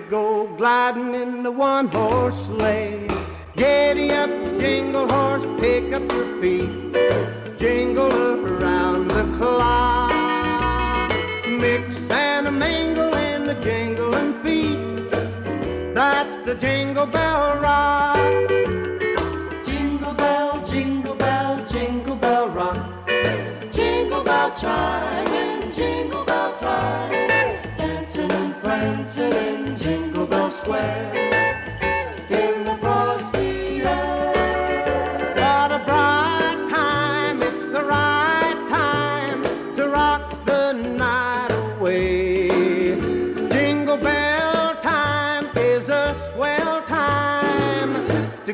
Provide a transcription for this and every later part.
To go gliding in the one horse sleigh. Giddy up, jingle horse, pick up your feet. Jingle around the clock. Mix and mingle in the jingling feet. That's the jingle bell rock. Jingle bell, jingle bell, jingle bell rock. Jingle bell chime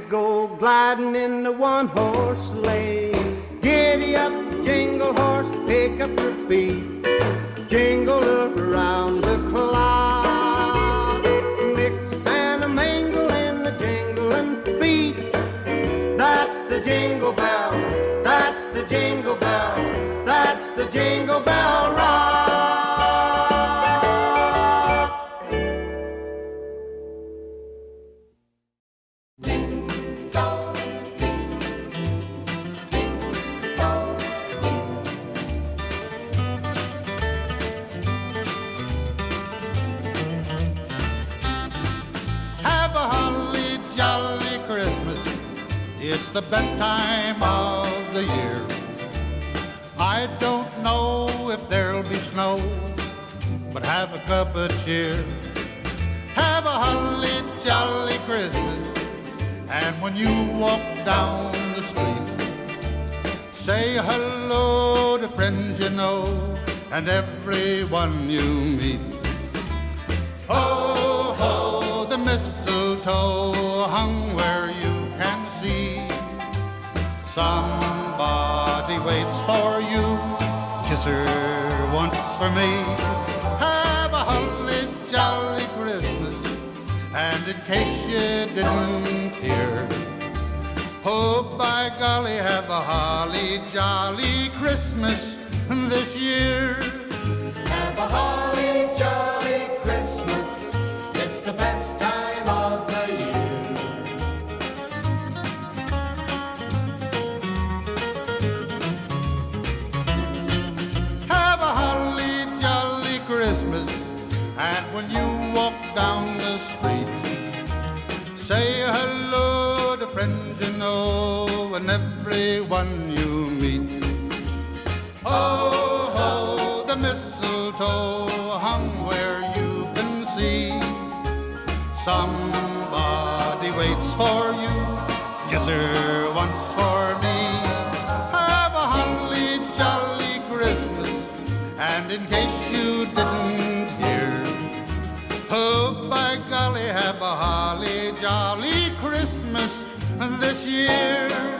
go gliding in the one horse sleigh. Giddy up, jingle horse, pick up your feet. Jingle around the clock. It's the best time of the year. I don't know if there'll be snow, but have a cup of cheer. Have a holly jolly Christmas. And when you walk down the street, say hello to friends you know and everyone you meet. Ho, ho, the mistletoe Somebody waits for you. Kiss her once for me. Have a holly jolly Christmas. And in case you didn't hear, oh, by golly, have a holly jolly Christmas this year. Have a holly And when you walk down the street, say hello to friends you know and everyone you meet. Ho, ho, the mistletoe hung where you can see. Somebody waits for you. Kiss her once for me. Have a holly jolly Christmas. And in case you didn't this year.